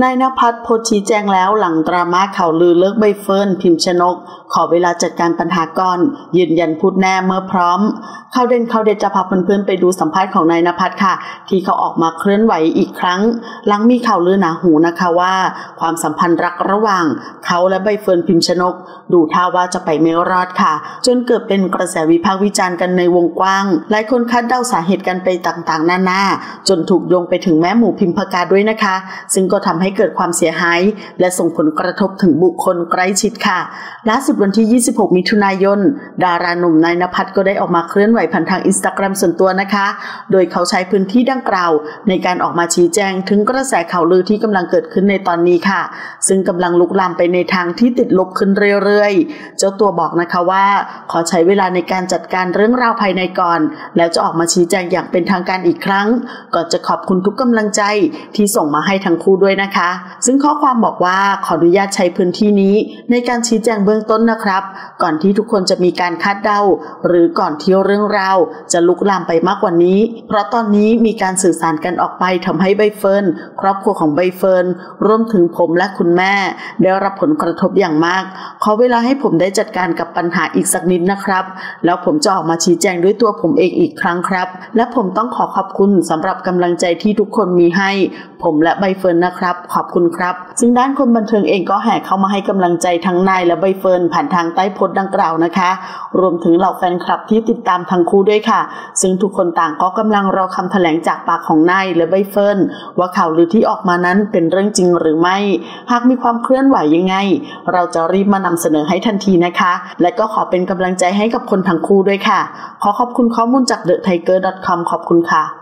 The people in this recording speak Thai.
นายนภัสโพชี้แจงแล้วหลังดราม่าข่าวลือเลิกใบเฟิร์นพิมพ์ชนก ขอเวลาจัดการปัญหาก่อน ยืนยันพูดแน่เมื่อพร้อมข่าวเด่นข่าวเด็ดจะพาเพื่อนๆไปดูสัมภาษณ์ของนายนภัสค่ะ ที่เขาออกมาเคลื่อนไหวอีกครั้ง หลังมีข่าวลือหนาหูนะคะว่า ความสัมพันธ์รักระหว่าง เขาและใบเฟิร์นพิมพ์ชนก ดูท่าว่าจะไปไม่รอดค่ะ จนเกิดเป็นกระแสวิพากษ์วิจารณ์กันในวงกว้าง หลายคนคาดเดาสาเหตุกันไปต่างๆ นานาจนถูกโยงไปถึงแม่หมูพิมพกาด้วยนะคะ ซึ่งก็ทำให้เกิดความเสียหาย และส่งผลกระทบถึงบุคคลใกล้ชิดค่ะล่าสุดวันที่ 26 มิถุนายน ดาราหนุ่มนายนภัสก็ได้ออกมาเคลื่อนไหวผ่านทางอินสตาแกรมส่วนตัวนะคะ โดยเขาใช้พื้นที่ดังกล่าว ในการออกมาชี้แจงถึงกระแสข่าวลือที่กำลังเกิดขึ้นในตอนนี้ค่ะ ซึ่งกำลังลุกลามไปในทางที่ติดลบขึ้นเรื่อยๆ เจ้าตัวบอกนะคะว่า ขอใช้เวลาในการจัดการเรื่องราวภายในก่อน แล้วจะออกมาชี้แจงอย่างเป็นทางการอีกครั้งก่อนจะขอบคุณทุกกำลังใจที่ส่งมาให้ทั้งคู่ด้วยนะคะ ซึ่งข้อความบอกว่าขออนุญาตใช้พื้นที่นี้ในการชี้แจงเบื้องต้นนะครับ ก่อนที่ทุกคนจะมีการคาดเดา หรือก่อนที่เรื่องราวจะลุกลามไปมากกว่านี้ เพราะตอนนี้มีการสื่อสารกันออกไปทำให้ใบเฟิร์นครอบครัวของใบเฟิร์นรวมถึงผมและคุณแม่ ได้รับผลกระทบอย่างมาก ขอเวลาให้ผมได้จัดการกับปัญหาอีกสักนิดนะครับ แล้วผมจะออกมาชี้แจงด้วยตัวผมเองอีกครั้งครับ และผมต้องขอขอบคุณสำหรับกำลังใจที่ทุกคนมีให้ ผมและใบเฟิร์นนะครับ ขอบคุณครับ ซึ่งด้านคนบันเทิงเองก็แห่เข้ามาให้กำลังใจทั้งนายและใบเฟิร์นผ่านทางใต้โพสต์ดังกล่าวนะคะ รวมถึงเหล่าแฟนคลับที่ติดตามทั้งคู่ด้วยค่ะ ซึ่งทุกคนต่างก็กำลังรอคำแถลงจากปากของนายและใบเฟิร์นว่าข่าวลือที่ออกมานั้นเป็นเรื่องจริงหรือไม่ หากมีความเคลื่อนไหวยังไง เราจะรีบมานำเสนอให้ทันทีนะคะ และก็ขอเป็นกำลังใจให้กับคนทั้งคู่ด้วยค่ะ ขอขอบคุณข้อมูลจาก TheTiger.com ขอบคุณค่ะ